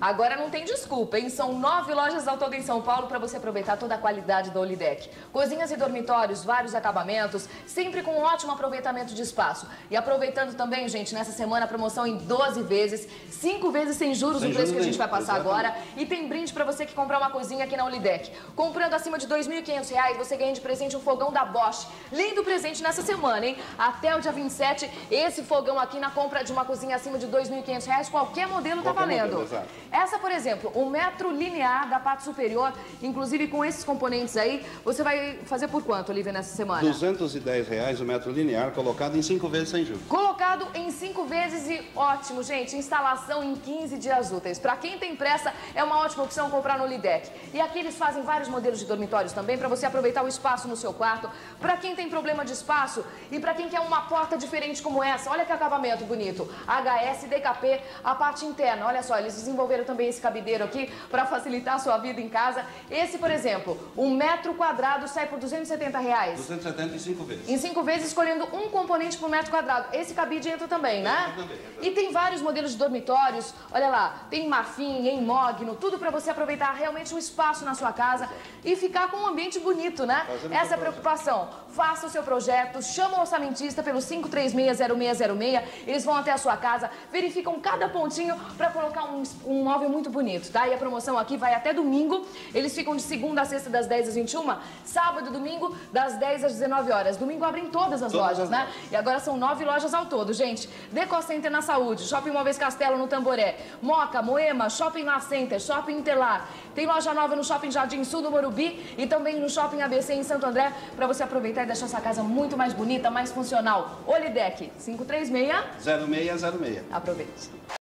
Agora não tem desculpa, hein? São nove lojas ao todo em São Paulo para você aproveitar toda a qualidade da Olideck. Cozinhas e dormitórios, vários acabamentos, sempre com um ótimo aproveitamento de espaço. E aproveitando também, gente, nessa semana a promoção em 12 vezes, 5 vezes sem juros Sem no preço juros que a gente vai passar exatamente. agora. E tem brinde para você que comprar uma cozinha aqui na Olideck. Comprando acima de R$ 2.500, você ganha de presente um fogão da Bosch. Lindo presente nessa semana, hein? Até o dia 27, esse fogão aqui na compra de uma cozinha acima de R$ 2.500, qualquer modelo tá Qualquer valendo. modelo, exato. Essa, por exemplo, um metro linear da parte superior, inclusive com esses componentes aí, você vai fazer por quanto, Olivia, nessa semana? 210 reais o metro linear, colocado em cinco vezes sem juros. Colocado em cinco vezes e ótimo, gente. Instalação em 15 dias úteis. Para quem tem pressa, é uma ótima opção comprar no Lidec. E aqui eles fazem vários modelos de dormitórios também para você aproveitar o espaço no seu quarto. Para quem tem problema de espaço e para quem quer uma porta diferente como essa, olha que acabamento bonito. HS, DKP, a parte interna. Olha só, eles desenvolveram também esse cabideiro aqui para facilitar a sua vida em casa. Esse, por exemplo, um metro quadrado sai por 270 reais. 270 em cinco vezes. Em cinco vezes, escolhendo um componente por metro quadrado. Esse cabide entra também, né? Entra também. E tem vários modelos de dormitórios. Olha lá, tem marfim, em mogno, tudo para você aproveitar realmente o espaço na sua casa e ficar com um ambiente bonito, né? Fazendo Essa é a preocupação. Faça o seu projeto, chama o orçamentista pelo 5360606. Eles vão até a sua casa, verificam cada pontinho para colocar um, um móvel muito bonito, tá? E a promoção aqui vai até domingo. Eles ficam de segunda a sexta das 10 às 21, sábado e domingo das 10 às 19 horas. Domingo abrem todas as Todas lojas, as né? lojas. E agora são nove lojas ao todo, gente. Decor Center na Saúde, Shopping Móveis Castelo no Tamboré, Moca, Moema, Shopping La Center, Shopping Interlar. Tem loja nova no Shopping Jardim Sul do Morumbi e também no Shopping ABC em Santo André para você aproveitar e deixar sua casa muito mais bonita, mais funcional. Olidec 536, 0606. aproveite.